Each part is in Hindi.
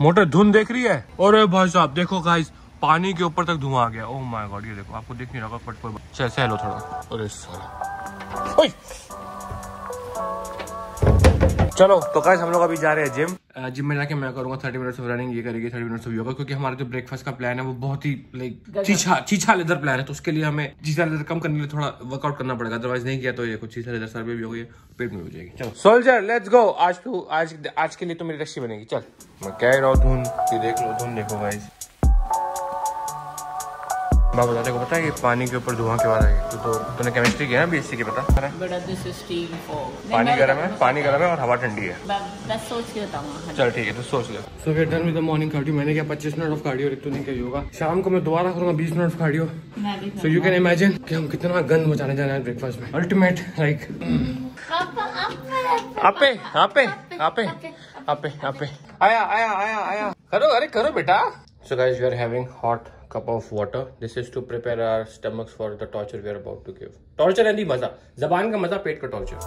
मोटर धुन देख रही है? और भाई साहब, देखो गाइस पानी के ऊपर तक धुआँ आ गया। ओह माय गॉड ये देखो, आपको देख नहीं रहा फटफट चल सह लो थोड़ा। अरे साला। चलो तो गाइस हम लोग अभी जा रहे हैं जिम जिम में जाके मैं करूँगा थर्टी मिनट्स ऑफ़ रनिंग ये करेगी थर्टी मिनट्स ऑफ़ योगा क्योंकि हमारा जो ब्रेकफास्ट का प्लान है वो बहुत ही लाइक चीछा चीछा लेदर प्लान है तो उसके लिए हमें चीछा लेदर कम करने के लिए थोड़ा वर्कआउट करना पड़ेगा अदरवाइज़ नहीं किया तो ये कुछ चीछा लेदर सर भी हो गई पेट में हो जाएगी। चलो। सोल्जर लेट्स गो आज तू आज आज के लिए तो मेरी रस्सी बनेगी चल। मैं कह रहा हूँ धुन ये देख लो धुन देखो गाइस मैं बताते को पता है कि पानी के ऊपर धुआँ के बाद आएगी तो, तो तूने केमिस्ट्री किया ना बीएससी के पता? बेटा दिस इज़ पानी गर्म है पानी गर्म है और हवा ठंडी है। मैं सोच के बताऊँगा चल ठीक है तो सोच ले। So we done with the morning cardio मैंने किया 25 मिनट ऑफ़ कार्डियो रितु ने किया योगा। शाम को मैं दोबारा करूँगा 20 मिनट ऑफ़ कार्डियो मैं सो यू कैन इमेजिन कि हम कितना गंद मचाने जा रहे हैं ब्रेकफास्ट में। अल्टीमेट लाइक आपे आपे आपे आपे आपे। आया आया आया आया। करो अरे करो बेटा। So guys we are having hot cup of water. This is to prepare our stomachs for the torture we are about to give. Torture and the मज़ा जबान का मज़ा पेट का torture.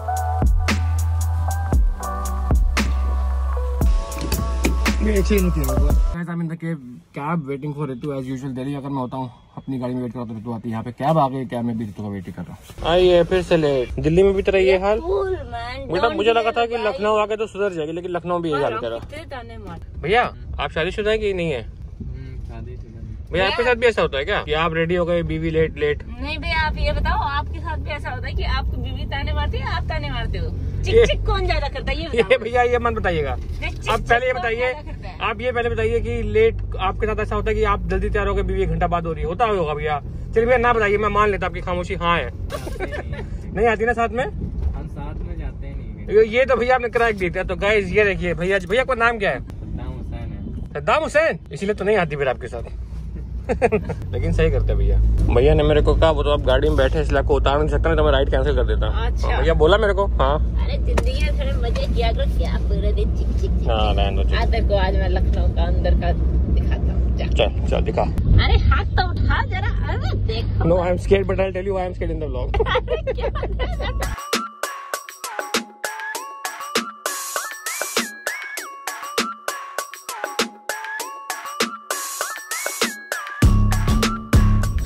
Guys, I'm in the cab, cab waiting for Ritu as usual. Delhi अगर मैं होता हूँ अपनी गाड़ी में वेट करता तो आती है यहाँ पे। कैब आ गई कैब में भी का वेट कर रहा हूँ। आइए फिर से लेट दिल्ली में भी तेरा ये हाल? बेटा मुझे लगा था कि लखनऊ आके तो सुधर जाएगी लेकिन लखनऊ भी ये हाल करा। भैया आप शादीशुदा है कि नहीं है? भैया आपके साथ भी ऐसा होता है क्या? कि आप रेडी हो गए बीवी लेट लेट नहीं भैया आप ये बताओ आपके साथ भी ऐसा होता है कि आपको बीवी ताने मारती है आप ताने मारते हो? ये- चिक चिक कौन ज़्यादा करता है ये भैया ये मन बताइएगा। आप पहले ये बताइए? आप ये पहले बताइए कि लेट आपके साथ ऐसा होता है कि आप जल्दी तैयार हो गए बीवी एक घंटा बाद हो रही है। होता होगा भैया। चलिए भैया ना बताइए मैं मान लेता आपकी खामोशी हाँ है। नहीं आती ना साथ में? हम साथ में जाते ही। नहीं ये- ये तो भैया आपने क्रैक दी था तो गाइस ये देखिए भैया भैया का नाम क्या है? सद्दाम हुसैन है। सद्दाम हुसैन? इसीलिए तो नहीं आती फिर आपके साथ। लेकिन सही करते हैं भैया। भैया ने मेरे को कहा वो तो आप गाड़ी में बैठे इसलिए आपको उतार नहीं सकता तो मैं राइड कैंसिल कर देता। अच्छा। हाँ, भैया बोला मेरे को? हाँ। अरे ज़िंदगी में थोड़े मज़े किया करो क्या पूरे दिन चिक चिक हाँ रहने। आज मैं लखनऊ का अंदर का दिखाता हूँ। चल। चल दिखा। अरे हाथ तो उठा जरा अरे देखो। No I am scared but I tell you I am scared in the vlog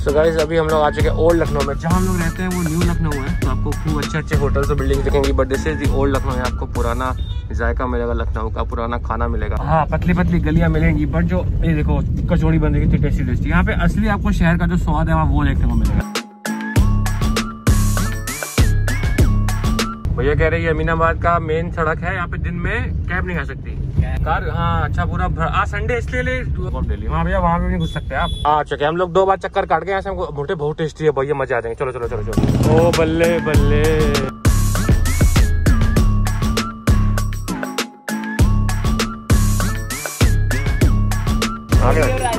अरे so सो गाइस अभी हम लोग आ चुके हैं ओल्ड लखनऊ में। जहाँ हम लोग रहते हैं, वो न्यू लखनऊ है। तो आपको खूब अच्छे अच्छे होटल्स और बिल्डिंग दिखेंगी but this is the old Lucknow है। आपको पुराना जायका मिलेगा लखनऊ का, पुराना खाना मिलेगा। हाँ पतली पतली गलियाँ मिलेंगी बट जो ये देखो, कचौड़ी बन रही थी टेस्टी टेस्टी यहाँ पे असली आपको शहर का जो स्वाद है, वहाँ वो देखने को मिलेगा। भैया कह रही है अमीनाबाद का मेन सड़क है यहाँ पे दिन में कैब नहीं आ सकती। कार हाँ अच्छा पूरा भर आज संडे इसलिए ले डेली हाँ भैया वहाँ भी नहीं घुस सकते आप। आ चुके हम लोग दो बार चक्कर काट के यहाँ से हमको भुट्टे बहुत टेस्टी है भैया मज़ा आ जाएँगे। चलो चलो चलो चलो। ओ बल्ले बल्ले।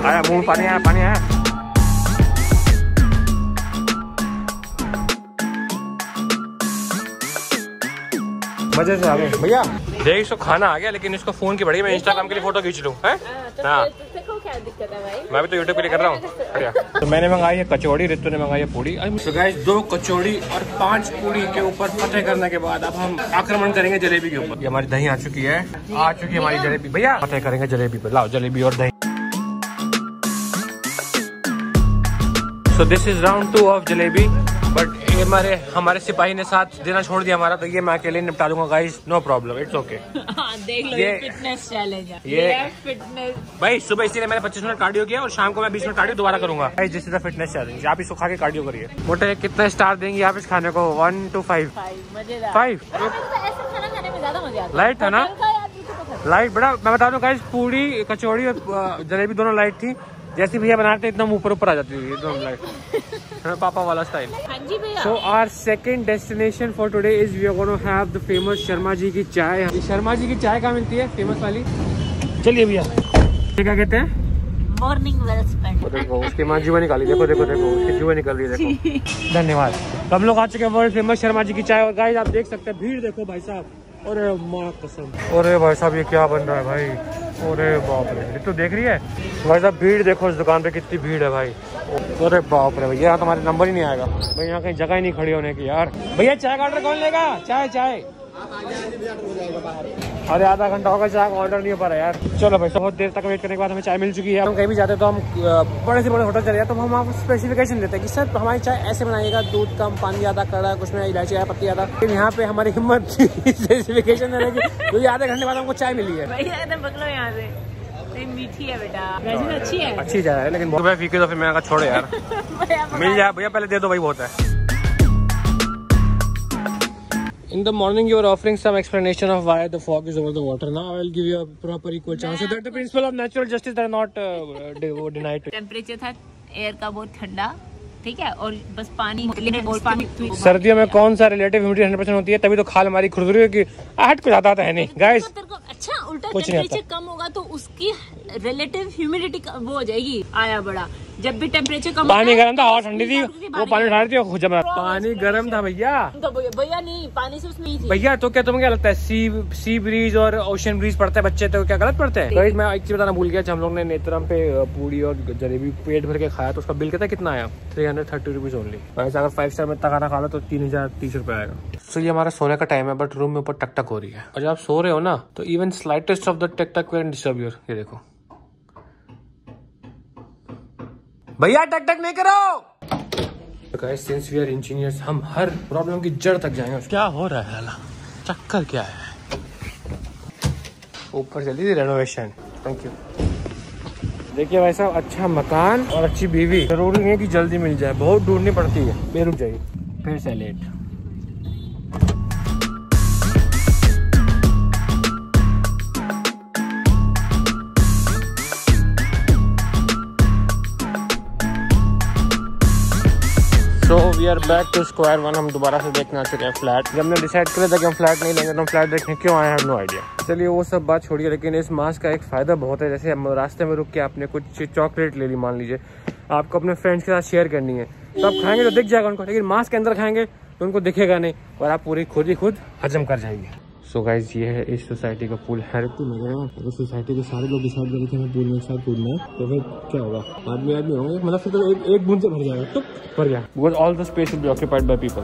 आया मुँह पानी आया पानी आया। मज़े से आ गए। भैया। देख इसको खाना आ गया लेकिन इसको फ़ोन की बड़ी मैं इंस्टाग्राम के लिए फ़ोटो खींच लूँ है? हाँ देखो क्या दिक्कत है भाई? मैं भी तो यूट्यूब के लिए कर रहा हूँ। तो मैंने मंगाई है कचौड़ी रितु ने मंगाई है पूड़ी। तो गाइस दो कचौड़ी और पाँच पूड़ी के ऊपर फतेह करने के बाद अब हम आक्रमण करेंगे जलेबी के ऊपर। ये हमारी दही आ चुकी है। आ चुकी है हमारी जलेबी। भैया फतेह करेंगे जलेबी पर लाओ जलेबी और दही। So this is round two of jalebi but ये हमारे हमारे सिपाही ने साथ देना छोड़ दिया हमारा तो ये मैं अकेले निपटा दूँगा guys no problem it's okay हाँ, देख लो ये- फिटनेस चैलेंज है। ये- फिटनेस भाई सुबह इसीलिए मैंने 25 मिनट कार्डियो किया और शाम को मैं 20 मिनट कार्डियो दोबारा करूँगा। This is the fitness challenge आप इसको खा के कार्डियो करिए। मोटे कितना स्टार देंगे आप इस खाने को? वन टू फाइव मज़ेदार। फाइव अरे मेरे को तो ऐसा खाना खाने में ज़्यादा मज़ा आता है। लाइट था ना? लाइट बड़ा मैं बता दूँ गाइस पूरी कचौड़ी और जलेबी दोनों लाइट थी। जैसे भैया बनाते एकदम ऊपर ऊपर आ जाती थी एकदम लाइट पापा वाला स्टाइल हाँ जी भैया। So our second destination for today is we are gonna have the famous Sharma ji की चाय. शर्मा जी की चाय कहाँ मिलती है? फ़ेमस वाली. चलिए भैया। क्या कहते हैं? मॉर्निंग वेल स्पेंड देखो उसकी माँ जुआ निकाली देखो देखो देखो उसकी जुआ निकल रही है देखो। धन्यवाद। तो हम लोग आ चुके हैं वर्ल्ड फ़ेमस शर्मा जी की चाय और गाइस आप देख सकते हैं भीड़ देखो भाई साहब। अरे माँ कसम। अरे भाई साहब, ये क्या बन रहा है भाई? अरे बाप रे। तो देख रही है? भाई साहब, भीड़ देखो इस दुकान पे कितनी भीड़ है भाई। अरे बाप रे भैया तुम्हारे नंबर ही नहीं आएगा। भाई, यहाँ कहीं जगह ही नहीं खड़ी होने की, यार। भैया, चाय का ऑर्डर कौन लेगा? चाय चाय। अरे आधा घंटा होगा चाय का ऑर्डर नहीं हो पा रहा यार। चलो भाई बहुत देर तक वेट करने के बाद हमें चाय मिल चुकी है। हम कहीं भी जाते तो हम बड़े से बड़े होटल चले जाते तो हम आपको स्पेसिफिकेशन देते हैं कि सर हमारी चाय ऐसे बनाइएगा दूध कम पानी ज़्यादा कड़ा कुछ में इलायची है पत्ती ज़्यादा। लेकिन यहाँ पे हमारी हिम्मत स्पेसिफिकेशन देने की क्योंकि आधे घंटे बाद हमको चाय मिली है। मीठी है बेटा। वैसे तो अच्छी है। अच्छी चाय है लेकिन फीके तो फिर मैंने कहा छोड़ो यार। मिल जाए भैया पहले दे दो भाई बहुत है। In the morning, you are offering some explanation of why the fog is over the water. Now I will give you a proper equal chance so that the principle of natural justice are not uh, de- denied. temperature था एयर का बहुत ठंडा ठीक है और बस पानी और पानी सर्दियों में कौन सा रिलेटिव ह्यूमिडिटी हंड्रेड परसेंट होती है तभी तो खाल हमारी खुरदुरी है कि आहट कुछ आता है नहीं गाइस को अच्छा उल्टा टेम्परेचर कम होगा तो उसकी रिलेटिव ह्यूमिडिटी वो हो जाएगी आया बड़ा। जब भी टेम्परेचर कम पानी गर्म था हवा तो ठंडी थी वो पानी ठंडी थी वो जम पानी गर्म था भैया। तो भैया भैया नहीं पानी से उसमें थी भैया तो क्या तुम्हें क्या लगता है सी सी ब्रीज और ओशन ब्रीज पड़ता है बच्चे तो क्या गलत पड़ते हैं? गाइस मैं एक चीज़ बताना भूल गया हम लोग ने नेत्रम पे पूड़ी और जलेबी पेट भर के खाया तो उसका बिल कितना कितना आया? Three hundred thirty rupees only वैसे अगर फाइव स्टार में इतना खाना खा लो तो तीन हज़ार तीस रुपए आएगा। सो ये हमारा सोने का टाइम है बट रूम में ऊपर टक टक हो रही है। और जब आप सो रहे हो ना तो इवन स्लाइटेस्ट ऑफ़ द टक टक वेर डिस्टर्ब योर ये देखो। भैया टक टक नहीं करो! Guys since we are engineers हम हर प्रॉब्लम की जड़ तक जाएँगे। क्या हो रहा है हाला? चक्कर क्या है? ऊपर चली थी रेनोवेशन थैंक यू देखिए भाई साहब अच्छा मकान और अच्छी बीवी। ज़रूरी नहीं है कि जल्दी मिल जाए बहुत ढूंढनी पड़ती है। फिर रुक जाइए। फिर से so we are back to square one हम दोबारा से देखने आ चुके हैं फ्लैट जब हमने डिसाइड किया था कि हम फ्लैट नहीं लेंगे तो हम फ्लैट देखने क्यों आए हैं नो आइडिया चलिए, वो सब बात छोड़िए, लेकिन इस मास्क का एक फ़ायदा बहुत है। जैसे हम रास्ते में रुक के आपने कुछ चॉकलेट ले ली, मान लीजिए। आपको अपने फ्रेंड्स के साथ शेयर करनी है। तो आप खाएँगे तो दिख जाएगा उनको, लेकिन मास्क के अंदर खाएँगे तो उनको दिखेगा नहीं। और आप पूरी खुद ही खुद हजम कर जाएँगे। सो गाइज़ ये है इस सोसाइटी का पूल है तो है। अगर सोसाइटी के सारे लोग डिसाइड करें कि हमें पूल में एक साथ कूदना है तो फिर क्या होगा? आदमी आदमी होंगे। मतलब फिर तो एक, एक बूंद से भर जाएगा। टुक भर गया। Because all the space will be occupied by people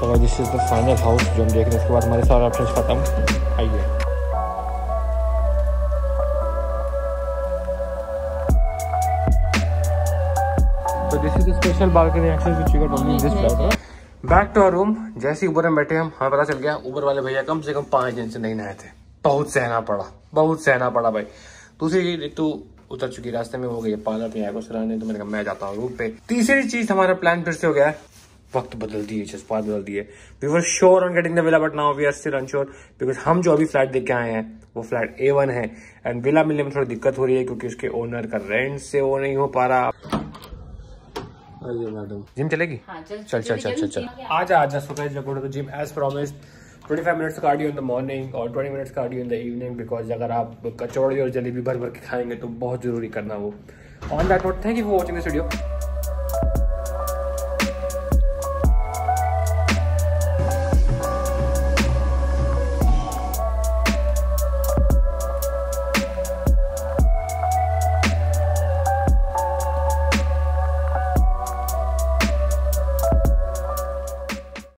तो this is the final house जो हम देख रहे हैं। इसके बाद हमारे सारे ऑप्शन खत्म। आइए। This is the special balcony access which you got only in this back to our room जैसे ही ऊपर में बैठे हम हमें पता चल गया ऊपर वाले भैया कम से कम पाँच दिन से नहीं नहाए थे। बहुत सहना पड़ा बहुत सहना पड़ा भाई। दूसरी चीज़ तो उतर चुकी रास्ते में हो गई पार्लर पे आया को सराहने तो मैंने कहा मैं जाता हूँ रूम पे। तीसरी चीज़ हमारा प्लान फिर से हो गया है वक्त बदल दिए जज्बात बदल दिए। We were sure on getting the villa but now we are still unsure because हम जो अभी फ्लैट देख के आए हैं वो फ्लैट ए वन है। एंड विला मिलने में थोड़ी दिक्कत हो रही है क्योंकि उसके ओनर का रेंट से वो नहीं हो पा रहा। अरे मैडम जिम चलेगी? हाँ, चल चल चल चल चल आज आज आजा so guys go to the gym as promised 25 minutes cardio in the morning और 20 minutes cardio in the evening because अगर आप कचौड़ी और जलेबी भर भर के खाएँगे तो बहुत ज़रूरी करना वो। On that note thank you for watching this video